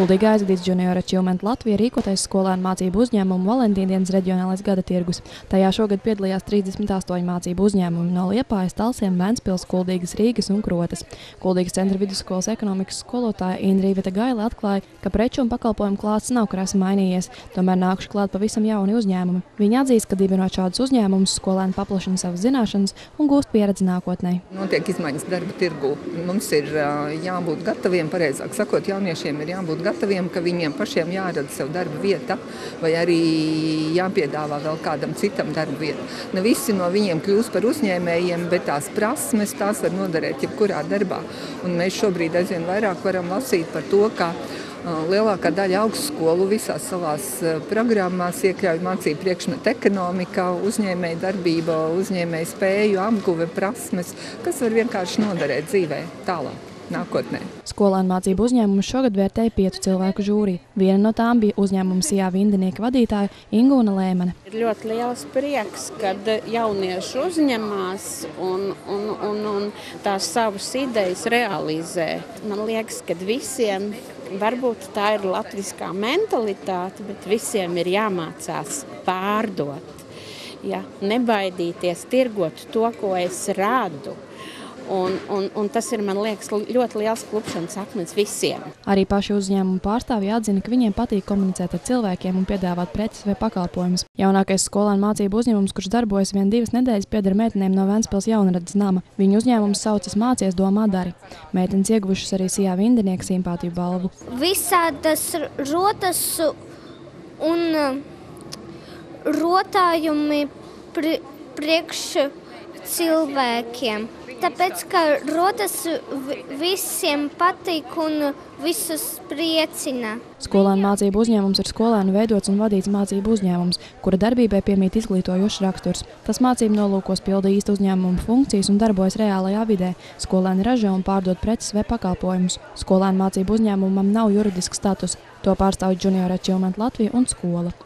Kuldīgi aizvadīts Junior Achievement Latvija rīkotais skolēnu mācību uzņēmumu Valentīndienas reģionālais gada tirgus. Tajā šogad piedalījās 38 mācību uzņēmumi no Liepājas, Talsiem, Ventspils, Kuldīgas, Rīgas un Krotas. Kuldīgas centra vidusskolas ekonomikas skolotāja Indrīvita Gaila atklāja, ka preču un pakalpojumu klāsts nav krasi mainījies, tomēr nākuši klāt pavisam jauni uzņēmumi. Viņa atzīst, ka dibinot šādus uzņēmumus, skolēni paplašina savas zināšanas un gūst pieredzi nākotnē. Notiek izmaiņas darba tirgu. Mums ir jābūt gataviem, pareizāk sakot, jauniešiem ir jābūt gataviem, ka viņiem pašiem jārada sev darba vieta, vai arī jāpiedāvā vēl kādam citam darba vieta. Ne visi no viņiem kļūst par uzņēmējiem, bet tās prasmes tās var noderēt jebkurā darbā. Un mēs šobrīd aizvien vairāk varam lasīt par to, ka Lielākā daļa augstskolu visās savās programmās iekļauj mācību priekšmetu ekonomika, uzņēmēja darbība, uzņēmēja spēju, apguve, prasmes, kas var vienkārši noderēt dzīvē tālāk nākotnē. Skolēnu mācību uzņēmumu šogad vērtēja piecu cilvēku žūrī. Viena no tām bija uzņēmuma Sijā Vindinieka vadītāja Ingūna Lēmane. Ir ļoti liels prieks, kad jaunieši uzņemās un, un, un, un tās savas idejas realizē. Man liekas, ka visiem varbūt tā ir latviskā mentalitāte, bet visiem ir jāmācās pārdot. Ja, nebaidīties tirgot to, ko es rādu. Un, un, un tas ir, man liekas, ļoti liels klupšanas akmens visiem. Arī paši uzņēmumu pārstāvji atzina, ka viņiem patīk komunicēt ar cilvēkiem un piedāvāt preces vai pakalpojumus. Jaunākais skolēnu mācību uzņēmums, kurš darbojas vien divas nedēļas, pieder meitenēm no Ventspils jaunradas nama. Viņu uzņēmums saucas Mācies domā dari. Meitenes ieguvušas arī Sijā Vindinieka simpātiju balvu. Visādas rotas un uh, rotājumi pri, priekš cilvēkiem. Tāpēc, ka rotas visiem patīk un visus priecina. Skolēnu mācību uzņēmums ir skolēnu veidots un vadīts mācību uzņēmums, kura darbībai piemīt izglītojošs raksturs. Tas mācību nolūkos pilda īstu uzņēmumu funkcijas un darbojas reālajā vidē. Skolēni ražo un pārdod preces vai pakalpojumus. Skolēnu mācību uzņēmumam nav juridisks status. To pārstāv Junior Achievement Latvija un skola.